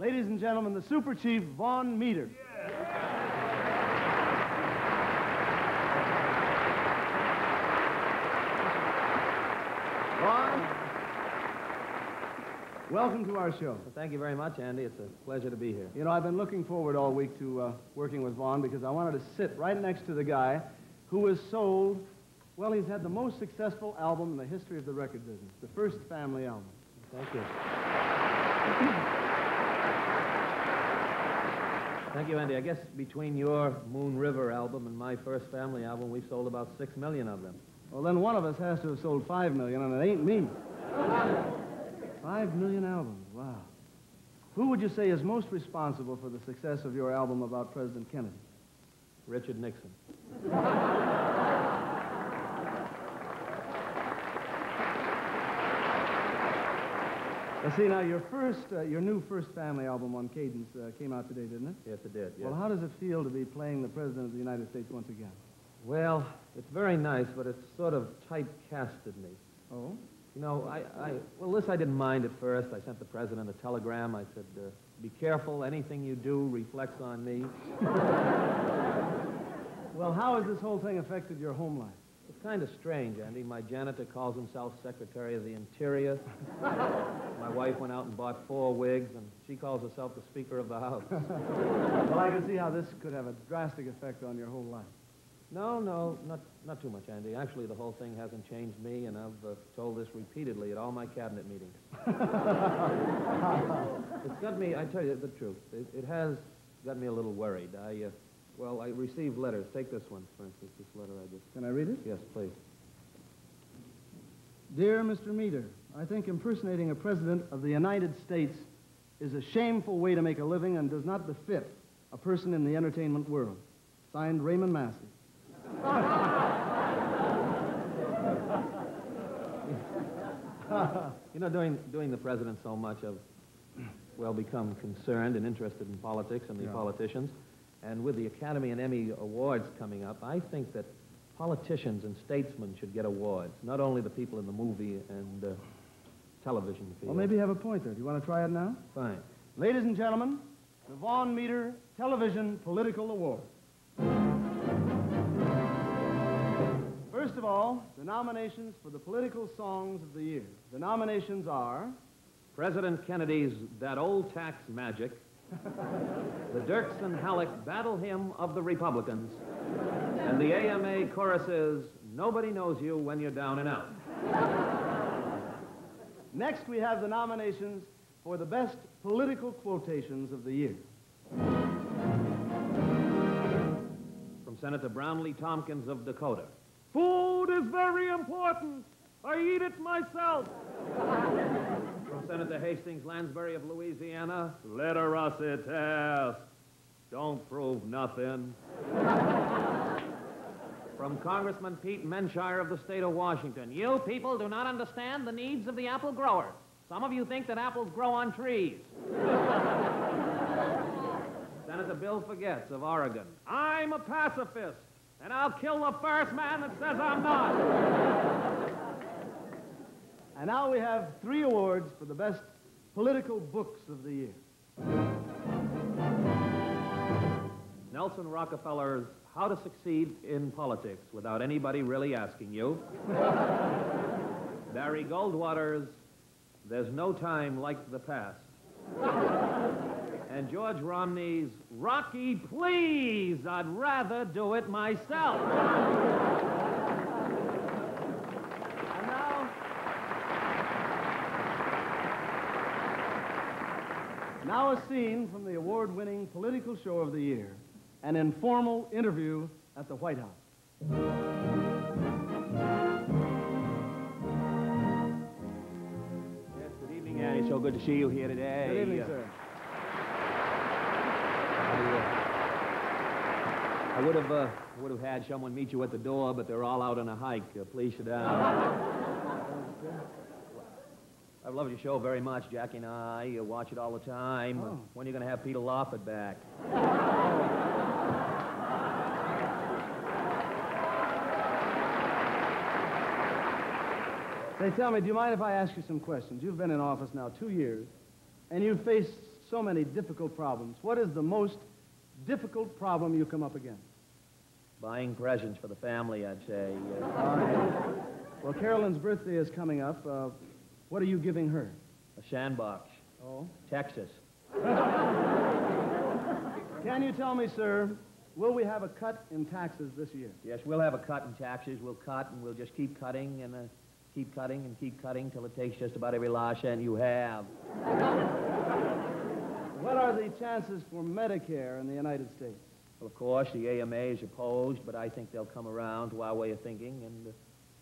Ladies and gentlemen, the Super Chief, Vaughn Meader. Vaughn, welcome to our show. Well, thank you very much, Andy. It's a pleasure to be here. You know, I've been looking forward all week to uh, working with Vaughn because I wanted to sit right next to the guy who has sold, well, he's had the most successful album in the history of the record business, the first family album. Thank you. Thank you, Andy. I guess between your Moon River album and my first family album, we've sold about six million of them. Well, then one of us has to have sold five million, and it ain't me. five million albums, wow. Who would you say is most responsible for the success of your album about President Kennedy? Richard Nixon. Now, see, now, your first, uh, your new First Family album on Cadence uh, came out today, didn't it? Yes, it did. Yes. Well, how does it feel to be playing the President of the United States once again? Well, it's very nice, but it's sort of typecasted me. Oh? You know, I, I, well, this I didn't mind at first. I sent the president a telegram. I said, uh, be careful. Anything you do reflects on me. Well, how has this whole thing affected your home life? It's kind of strange, Andy. My janitor calls himself Secretary of the Interior. My wife went out and bought four wigs, and she calls herself the Speaker of the House. Well, I can see how this could have a drastic effect on your whole life. No, no, not, not too much, Andy. Actually, the whole thing hasn't changed me, and I've uh, told this repeatedly at all my cabinet meetings. it's got me, I tell you the truth, it, it has got me a little worried. I, uh, well, I received letters. Take this one, for instance, this letter I just... Can I read it? Yes, please. Dear Mr. Meader, I think impersonating a president of the United States is a shameful way to make a living and does not befit a person in the entertainment world. Signed, Raymond Massey. You know, doing, doing the president so much, I've, well, become concerned and interested in politics and the Yeah. politicians. And with the Academy and Emmy Awards coming up, I think that politicians and statesmen should get awards, not only the people in the movie and uh, television field. Well, maybe you have a point there. Do you want to try it now? Fine. Ladies and gentlemen, the Vaughn Meader Television Political Award. First of all, the nominations for the political songs of the year. The nominations are President Kennedy's That Old Tax Magic, the Dirks and Halleck Battle Hymn of the Republicans, and the AMA choruses Nobody Knows You When You're Down and Out. Next, we have the nominations for the best political quotations of the year. From Senator Brownlee Tompkins of Dakota. Food is very important. I eat it myself. Senator Hastings Lansbury of Louisiana. Literacy test. Don't prove nothing. From Congressman Pete Menshire of the state of Washington. You people do not understand the needs of the apple grower. Some of you think that apples grow on trees. Senator Bill Forgets of Oregon. I'm a pacifist, and I'll kill the first man that says I'm not. And now we have three awards for the best political books of the year. Nelson Rockefeller's How to Succeed in Politics Without Anybody Really Asking You. Barry Goldwater's There's No Time Like the Past. and George Romney's Rocky, please, I'd rather do it myself. And now, now a scene from the award-winning political show of the year, an informal interview at the White House. Yes, good evening, Annie. So good to see you here today. Good evening, Uh, sir. I, uh, I would have uh, would have had someone meet you at the door, but they're all out on a hike. Uh, please sit down. I've loved your show very much, Jackie and I. Uh, watch it all the time. Oh. When are you going to have Peter Lawford back? Say, tell me, do you mind if I ask you some questions? You've been in office now two years, and you've faced so many difficult problems. What is the most difficult problem you come up against? Buying presents for the family, I'd say. Uh, Well, Caroline's birthday is coming up. Uh, what are you giving her? a sandbox, Oh. Texas. Can you tell me, sir, will we have a cut in taxes this year? Yes, we'll have a cut in taxes. We'll cut, and we'll just keep cutting and uh, keep cutting and keep cutting till it takes just about every last cent you have. What are the chances for Medicare in the United States? Well, of course, the AMA is opposed, but I think they'll come around to our way of thinking, and uh,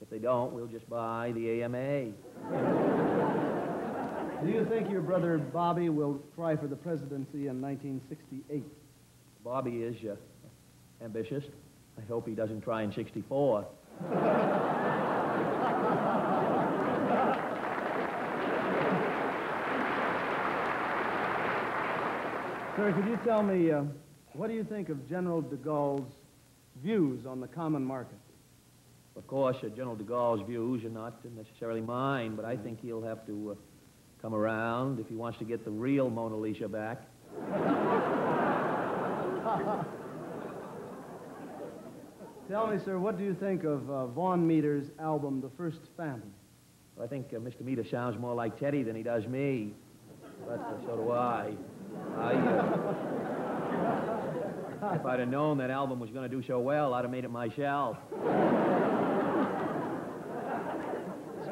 if they don't, we'll just buy the AMA. Do you think your brother Bobby will try for the presidency in 1968? Bobby is uh, ambitious. I hope he doesn't try in 64. Sir, could you tell me, uh, what do you think of General de Gaulle's views on the common market? Of course, uh, General de Gaulle's views are not necessarily mine, but I think he'll have to uh, come around if he wants to get the real Mona Lisa back. Tell me, sir, what do you think of uh, Vaughn Meader's album, The First Family? I think uh, Mr. Meader sounds more like Teddy than he does me. But uh, so do I. I uh, if I'd have known that album was going to do so well, I'd have made it myself.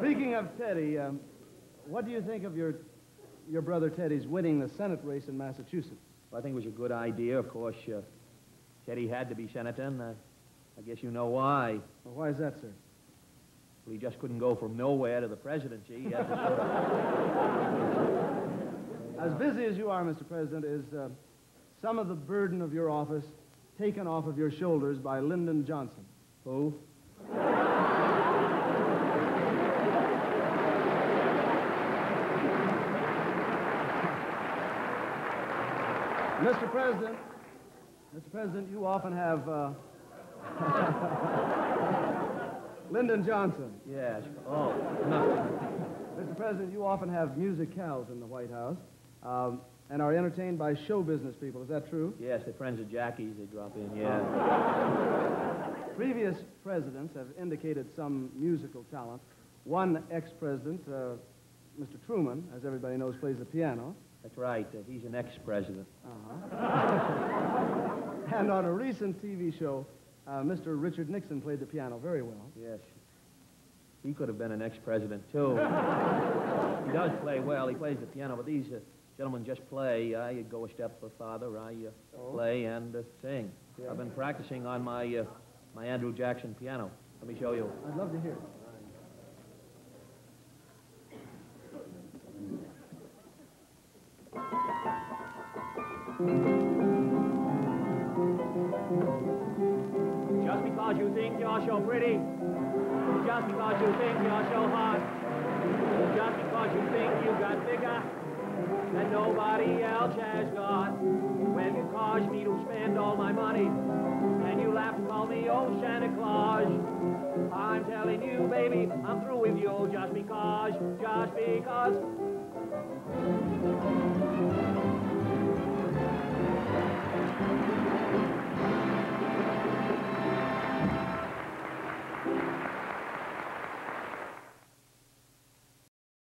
Speaking of Teddy, um, what do you think of your, your brother Teddy's winning the Senate race in Massachusetts? I think it was a good idea. Of course, uh, Teddy had to be senator, and uh, I guess you know why. Well, why is that, sir? Well, he just couldn't go from nowhere to the presidency. He had to sort of... As busy as you are, Mr. President, is uh, some of the burden of your office taken off of your shoulders by Lyndon Johnson? Who? Mr. President, Mr. President, you often have uh, Lyndon Johnson. Yes. Oh, no. Mr. President, you often have musicals in the White House um, and are entertained by show business people. Is that true? Yes, they're friends of Jackie's. They drop in, yeah. Previous presidents have indicated some musical talent. One ex-president, uh, Mr. Truman, as everybody knows, plays the piano. That's right. Uh, he's an ex-president. Uh-huh. and on a recent TV show, uh, Mr. Richard Nixon played the piano very well. Yes. He could have been an ex-president, too. he does play well. He plays the piano, but these uh, gentlemen just play. I go a step farther. I uh, play and uh, sing. Yeah. I've been practicing on my, uh, my Andrew Jackson piano. Let me show you. I'd love to hear it. Just because you think you're so pretty, just because you think you're so hot, just because you think you got bigger that nobody else has got. When you cause me to spend all my money, and you laugh and call me old Santa Claus. I'm telling you, baby, I'm through with you just because, just because.